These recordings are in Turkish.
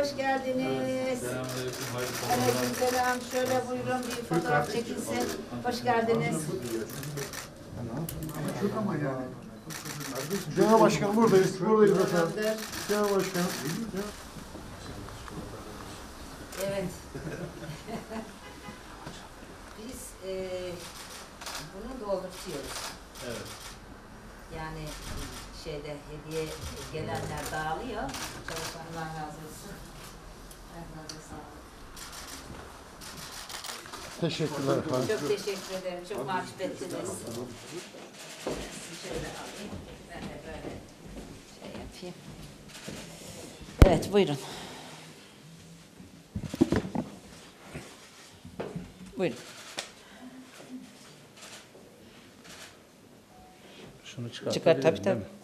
hoş geldiniz. Selamünaleyküm. Aleykümselam. Şöyle buyurun bir fotoğraf çekilsin. Hoş geldiniz. Genel Başkanım buradayız. Buradayız efendim. Genel Başkanım. Evet. Biz eee bunu doldurtuyoruz. Evet. Yani şeyde hediye gelenler dağılıyor. Çalışanlar razı olsun. Ayaklarınıza sağlık. Teşekkürler efendim. Çok teşekkür ederim. Çok mahcup ettiniz. Şöyle alayım. Ben de böyle şey yapayım. Evet buyurun. Buyurun. Şunu çıkart. Çıkar tabii tabii.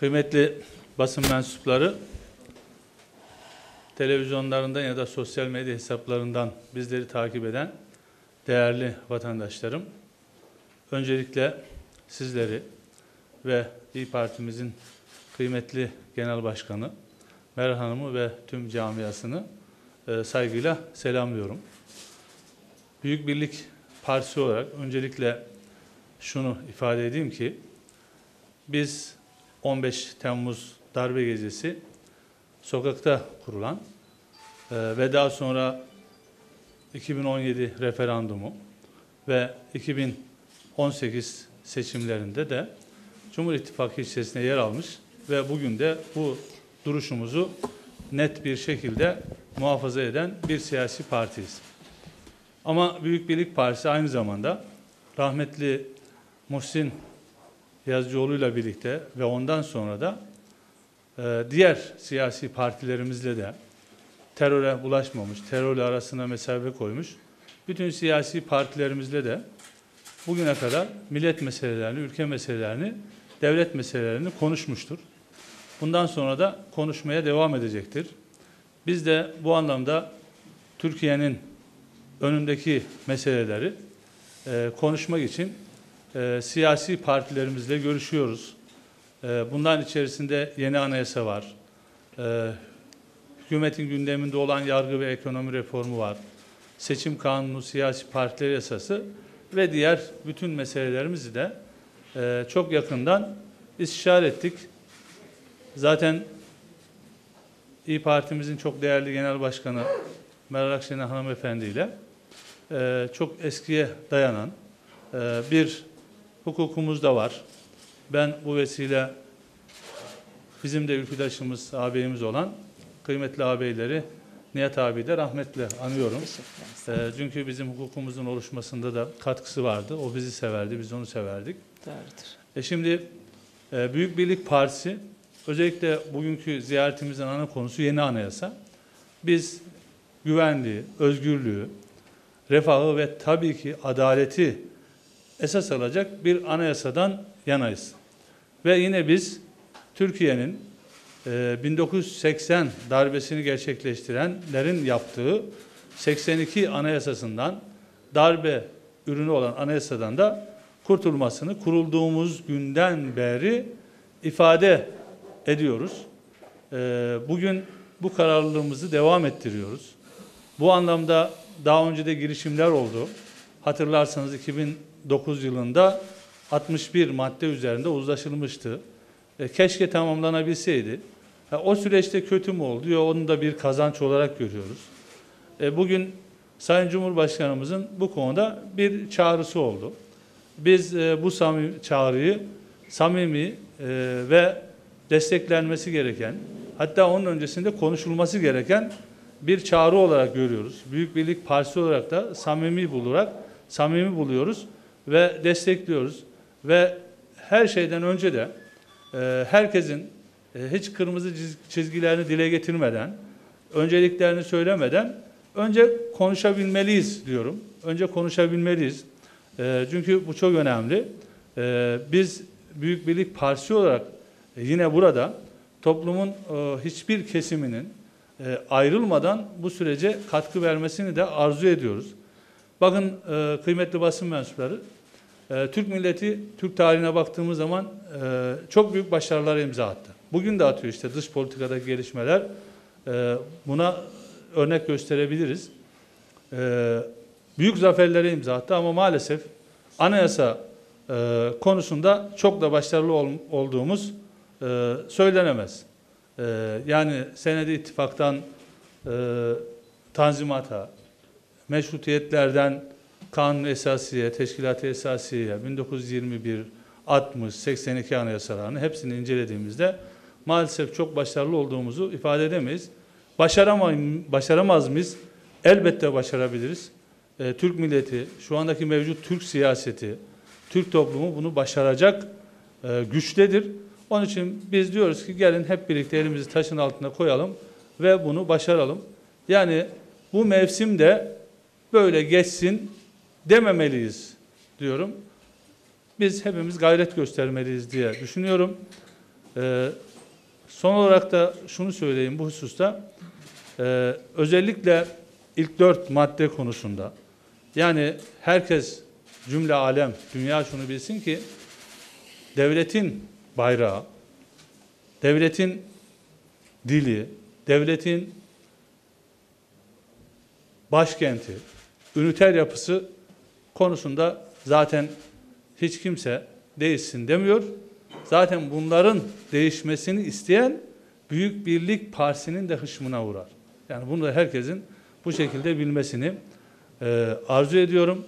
Kıymetli basın mensupları, televizyonlarından ya da sosyal medya hesaplarından bizleri takip eden değerli vatandaşlarım, öncelikle sizleri ve İyi Partimizin kıymetli Genel Başkanı Meral Hanım'ı ve tüm camiasını e, saygıyla selamlıyorum. Büyük Birlik Partisi olarak öncelikle şunu ifade edeyim ki biz 15 Temmuz darbe gecesi sokakta kurulan e, ve daha sonra 2017 referandumu ve 2018 seçimlerinde de Cumhur İttifakı içerisinde yer almış ve bugün de bu duruşumuzu net bir şekilde muhafaza eden bir siyasi partiyiz. Ama Büyük Birlik Partisi aynı zamanda rahmetli Muhsin Yazıcıoğlu'yla birlikte ve ondan sonra da e, diğer siyasi partilerimizle de teröre bulaşmamış, terörle arasına mesafe koymuş. Bütün siyasi partilerimizle de bugüne kadar millet meselelerini, ülke meselelerini, devlet meselelerini konuşmuştur. Bundan sonra da konuşmaya devam edecektir. Biz de bu anlamda Türkiye'nin önündeki meseleleri e, konuşmak için e, siyasi partilerimizle görüşüyoruz. E, bundan içerisinde yeni anayasa var. E, hükümetin gündeminde olan yargı ve ekonomi reformu var. Seçim kanunu, siyasi partiler yasası ve diğer bütün meselelerimizi de e, çok yakından istişare ettik. Zaten İyi Partimizin çok değerli Genel Başkanı Meral Akşener Hanımefendi ile e, çok eskiye dayanan e, bir hukukumuz da var. Ben bu vesile bizim de ülküdaşımız, ağabeyimiz olan kıymetli ağabeyleri Nihat abi de rahmetle anıyorum. E, çünkü bizim hukukumuzun oluşmasında da katkısı vardı. O bizi severdi, biz onu severdik. Doğrudur. E şimdi e, Büyük Birlik Partisi özellikle bugünkü ziyaretimizin ana konusu yeni anayasa. Biz güvenliği, özgürlüğü, refahı ve tabii ki adaleti esas alacak bir anayasadan yanayız. Ve yine biz Türkiye'nin e, 1980 darbesini gerçekleştirenlerin yaptığı 82 anayasasından darbe ürünü olan anayasadan da kurtulmasını kurulduğumuz günden beri ifade ediyoruz. E, bugün bu kararlılığımızı devam ettiriyoruz. Bu anlamda daha önce de girişimler oldu. Hatırlarsanız 2009 yılında 61 madde üzerinde uzlaşılmıştı. E, keşke tamamlanabilseydi. Ha, o süreçte kötü mü oldu? Yok, onu da bir kazanç olarak görüyoruz. E, bugün Sayın Cumhurbaşkanımızın bu konuda bir çağrısı oldu. Biz e, bu samimi, çağrıyı samimi e, ve desteklenmesi gereken, hatta onun öncesinde konuşulması gereken bir çağrı olarak görüyoruz. Büyük Birlik Partisi olarak da samimi bularak samimi buluyoruz ve destekliyoruz ve her şeyden önce de e, herkesin e, hiç kırmızı çiz- çizgilerini dile getirmeden, önceliklerini söylemeden önce konuşabilmeliyiz diyorum. Önce konuşabilmeliyiz. E, çünkü bu çok önemli. E, biz Büyük Birlik Partisi olarak e, yine burada toplumun e, hiçbir kesiminin e, ayrılmadan bu sürece katkı vermesini de arzu ediyoruz. Bakın e, kıymetli basın mensupları, e, Türk milleti, Türk tarihine baktığımız zaman e, çok büyük başarılara imza attı. Bugün de atıyor işte dış politikadaki gelişmeler. E, buna örnek gösterebiliriz. E, büyük zaferlere imza attı ama maalesef anayasa e, konusunda çok da başarılı ol- olduğumuz e, söylenemez. E, yani senedi ittifaktan e, tanzimata, meşrutiyetlerden kanun esasiye, teşkilat esasiye, 1921, 60, 82 anayasalarını hepsini incelediğimizde maalesef çok başarılı olduğumuzu ifade edemeyiz. Başaramayım, başaramaz mıyız? Elbette başarabiliriz. Ee, Türk milleti, şu andaki mevcut Türk siyaseti, Türk toplumu bunu başaracak e, güçtedir. Onun için biz diyoruz ki gelin hep birlikte elimizi taşın altına koyalım ve bunu başaralım. Yani bu mevsimde böyle geçsin dememeliyiz diyorum. Biz hepimiz gayret göstermeliyiz diye düşünüyorum. Ee, son olarak da şunu söyleyeyim bu hususta. Ee, özellikle ilk dört madde konusunda yani herkes cümle alem, dünya şunu bilsin ki devletin bayrağı, devletin dili, devletin başkenti, üniter yapısı konusunda zaten hiç kimse değişsin demiyor. Zaten bunların değişmesini isteyen Büyük Birlik Partisi'nin de hışmına uğrar. Yani bunu da herkesin bu şekilde bilmesini e, arzu ediyorum.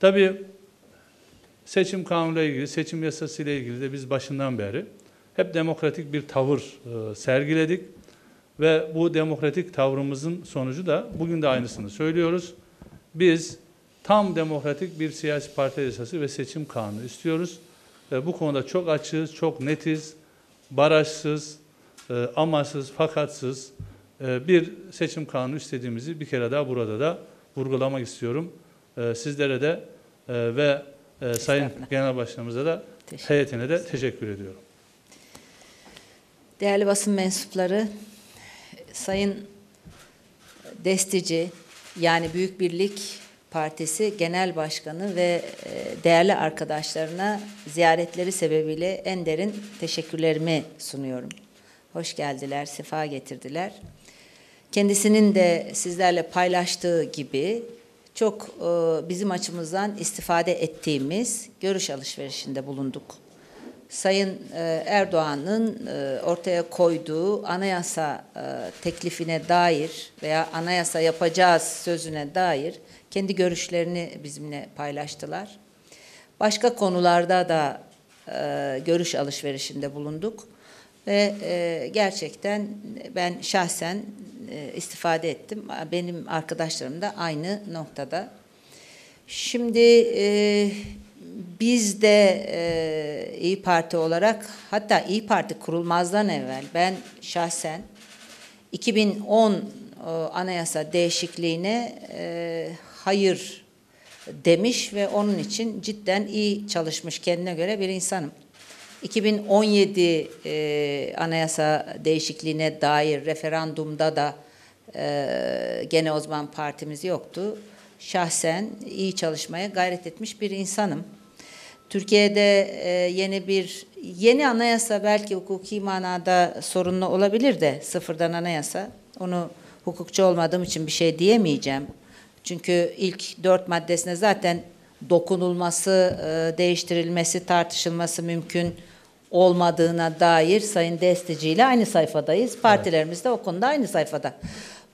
Tabii seçim kanunuyla ilgili, seçim yasası ile ilgili de biz başından beri hep demokratik bir tavır e, sergiledik. Ve bu demokratik tavrımızın sonucu da bugün de aynısını söylüyoruz. Biz tam demokratik bir siyasi parti yasası ve seçim kanunu istiyoruz. Ve bu konuda çok açığız, çok netiz, barajsız, e, amaçsız, fakatsız e, bir seçim kanunu istediğimizi bir kere daha burada da vurgulamak istiyorum. E, sizlere de e, ve e, Sayın. Genel Başkanımıza da Teşekkür heyetine de teşekkür ediyorum. Değerli basın mensupları, Sayın Destici, yani Büyük Birlik Partisi Genel Başkanı ve e, değerli arkadaşlarına ziyaretleri sebebiyle en derin teşekkürlerimi sunuyorum. Hoş geldiler, sefa getirdiler. Kendisinin de sizlerle paylaştığı gibi çok e, bizim açımızdan istifade ettiğimiz görüş alışverişinde bulunduk. Sayın e, Erdoğan'ın e, ortaya koyduğu anayasa e, teklifine dair veya anayasa yapacağız sözüne dair kendi görüşlerini bizimle paylaştılar. Başka konularda da görüş alışverişinde bulunduk ve gerçekten ben şahsen istifade ettim. Benim arkadaşlarım da aynı noktada. Şimdi biz de e, İyi Parti olarak hatta İyi Parti kurulmazdan evvel ben şahsen 2010 e, anayasa değişikliğine e, hayır demiş ve onun için cidden iyi çalışmış kendine göre bir insanım. 2017 e, anayasa değişikliğine dair referandumda da e, gene o zaman partimiz yoktu. Şahsen iyi çalışmaya gayret etmiş bir insanım. Türkiye'de e, yeni bir yeni anayasa belki hukuki manada sorunlu olabilir de sıfırdan anayasa. Onu hukukçu olmadığım için bir şey diyemeyeceğim. Çünkü ilk dört maddesine zaten dokunulması, e, değiştirilmesi, tartışılması mümkün olmadığına dair Sayın Destici ile aynı sayfadayız. Partilerimiz de o konuda aynı sayfada.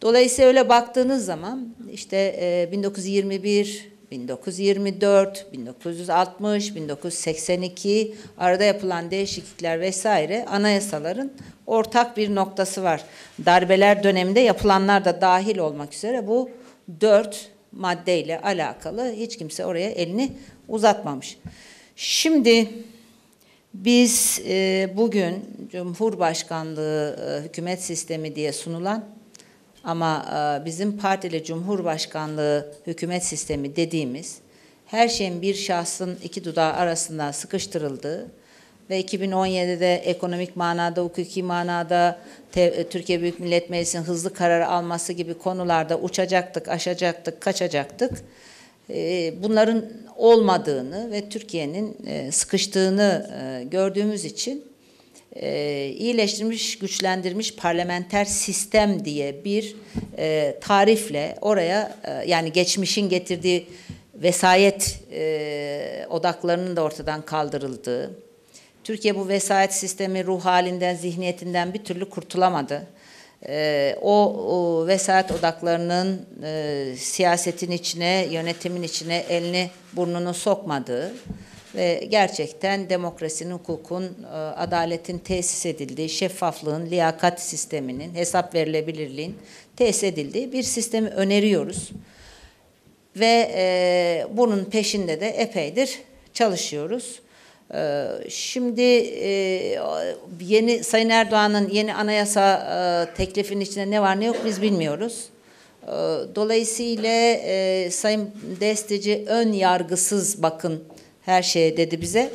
Dolayısıyla öyle baktığınız zaman işte e, 1921, 1924, 1960, 1982 arada yapılan değişiklikler vesaire anayasaların ortak bir noktası var. Darbeler döneminde yapılanlar da dahil olmak üzere bu dört maddeyle alakalı hiç kimse oraya elini uzatmamış. Şimdi biz e, bugün Cumhurbaşkanlığı e, hükümet sistemi diye sunulan ama e, bizim partili Cumhurbaşkanlığı hükümet sistemi dediğimiz her şeyin bir şahsın iki dudağı arasında sıkıştırıldığı ve 2017'de ekonomik manada, hukuki manada te- Türkiye Büyük Millet Meclisi'nin hızlı karar alması gibi konularda uçacaktık, aşacaktık, kaçacaktık. e, bunların olmadığını ve Türkiye'nin e, sıkıştığını e, gördüğümüz için e, iyileştirilmiş, güçlendirilmiş parlamenter sistem diye bir e, tarifle oraya e, yani geçmişin getirdiği vesayet e, odaklarının da ortadan kaldırıldığı, Türkiye bu vesayet sistemi ruh halinden, zihniyetinden bir türlü kurtulamadı. Ee, o, o vesayet odaklarının e, siyasetin içine, yönetimin içine elini burnunu sokmadığı ve gerçekten demokrasinin, hukukun, e, adaletin tesis edildiği, şeffaflığın, liyakat sisteminin, hesap verilebilirliğin tesis edildiği bir sistemi öneriyoruz. Ve e, bunun peşinde de epeydir çalışıyoruz. Ee, Şimdi e, yeni Sayın Erdoğan'ın yeni anayasa e, teklifinin içinde ne var ne yok biz bilmiyoruz. Dolayısıyla e, Sayın Desteci ön yargısız bakın her şeye dedi bize.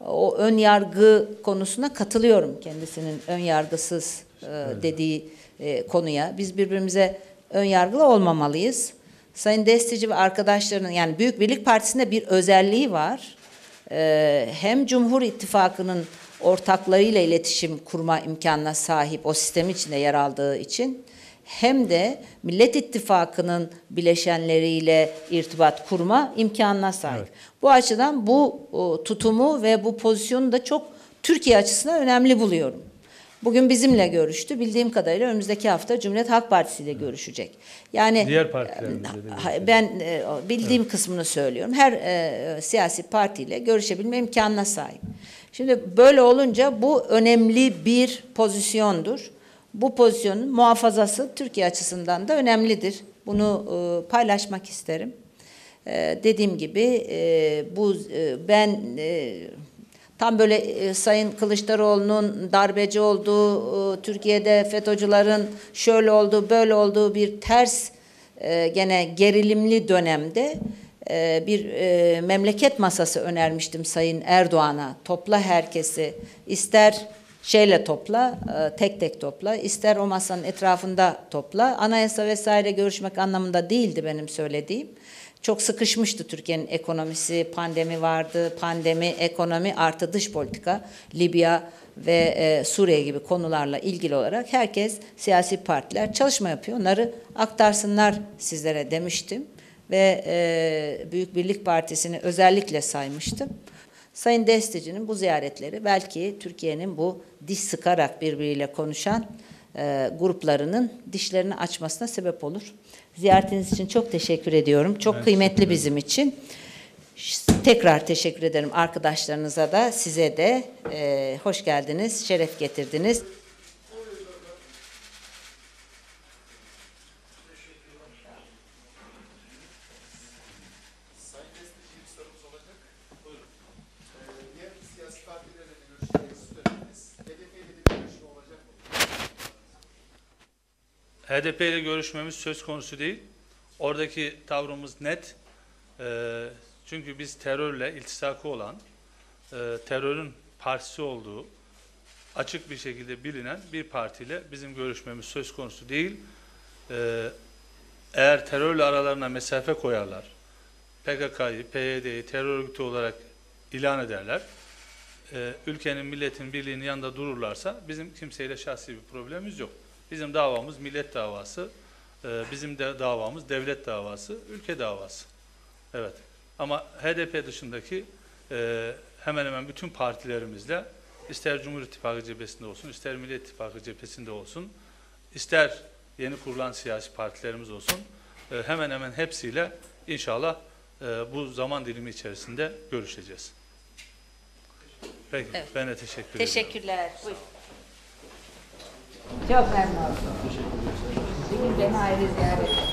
O ön yargı konusuna katılıyorum kendisinin ön yargısız e, dediği e, konuya. Biz birbirimize ön yargılı olmamalıyız. Sayın Desteci ve arkadaşlarının yani Büyük Birlik Partisi'nde bir özelliği var. Ee, hem Cumhur İttifakı'nın ortaklarıyla iletişim kurma imkanına sahip o sistem içinde yer aldığı için hem de Millet İttifakı'nın bileşenleriyle irtibat kurma imkanına sahip. Bu açıdan bu tutumu ve bu pozisyonu da çok Türkiye açısından önemli buluyorum. Bugün bizimle görüştü. Bildiğim kadarıyla önümüzdeki hafta Cumhuriyet Halk Partisi ile görüşecek. Yani Diğer görüşecek. ben e, bildiğim kısmını söylüyorum. Her e, siyasi partiyle görüşebilme imkanına sahip. Şimdi böyle olunca bu önemli bir pozisyondur. Bu pozisyonun muhafazası Türkiye açısından da önemlidir. Bunu e, paylaşmak isterim. E, dediğim gibi e, bu e, ben e, tam böyle e, Sayın Kılıçdaroğlu'nun darbeci olduğu, e, Türkiye'de FETÖ'cülerin şöyle olduğu, böyle olduğu bir ters e, gene gerilimli dönemde e, bir e, memleket masası önermiştim Sayın Erdoğan'a. Topla herkesi, ister şeyle topla, e, tek tek topla, ister o masanın etrafında topla. Anayasa vesaire görüşmek anlamında değildi benim söylediğim. Çok sıkışmıştı Türkiye'nin ekonomisi, pandemi vardı, pandemi, ekonomi artı dış politika, Libya ve e, Suriye gibi konularla ilgili olarak herkes siyasi partiler çalışma yapıyor. Onları aktarsınlar sizlere demiştim ve e, Büyük Birlik Partisi'ni özellikle saymıştım. Sayın Desteci'nin bu ziyaretleri belki Türkiye'nin bu diş sıkarak birbiriyle konuşan e, gruplarının dişlerini açmasına sebep olur. Ziyaretiniz için çok teşekkür ediyorum. Çok Ben kıymetli bizim için. Tekrar teşekkür ederim arkadaşlarınıza da size de e, hoş geldiniz, şeref getirdiniz. Diğer siyasi partilerle de görüşeceğinizi söylediniz. HDP ile de bir görüşme olacak mı? HDP ile görüşmemiz söz konusu değil. Oradaki tavrımız net. Ee, çünkü biz terörle iltisakı olan, e, terörün partisi olduğu açık bir şekilde bilinen bir partiyle bizim görüşmemiz söz konusu değil. Ee, eğer terörle aralarına mesafe koyarlar, PKK'yı, PYD'yi terör örgütü olarak ilan ederler, e, ülkenin, milletin birliğinin yanında dururlarsa bizim kimseyle şahsi bir problemimiz yok. Bizim davamız millet davası, e, bizim de davamız devlet davası, ülke davası. Evet. Ama HDP dışındaki e, hemen hemen bütün partilerimizle ister Cumhur İttifakı cephesinde olsun, ister Millet İttifakı cephesinde olsun, ister yeni kurulan siyasi partilerimiz olsun, e, hemen hemen hepsiyle inşallah e, bu zaman dilimi içerisinde görüşeceğiz. Peki, Evet. ben de teşekkür ederim. Teşekkürler. Buyurun. Çok memnun oldum. Bir gün beni ayrı ziyaret